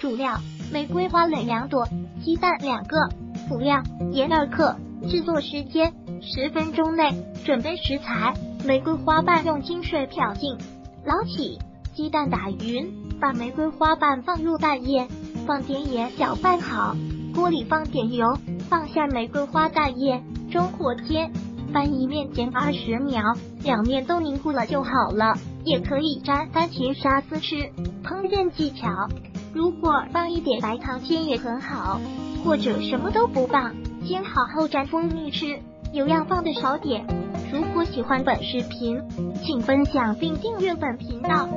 主料：玫瑰花蕾两朵，鸡蛋两个，辅料：盐二克。制作时间：十分钟内。准备食材：玫瑰花瓣用清水漂净，捞起；鸡蛋打匀，把玫瑰花瓣放入蛋液，放点盐搅拌好。锅里放点油，放下玫瑰花蛋液，中火煎，翻一面煎二十秒，两面都凝固了就好了。也可以沾番茄沙司吃。烹饪技巧：如果放一点白糖煎也很好，或者什么都不放，煎好后蘸蜂蜜吃。油要放的少点。如果喜欢本视频，请分享并订阅本频道。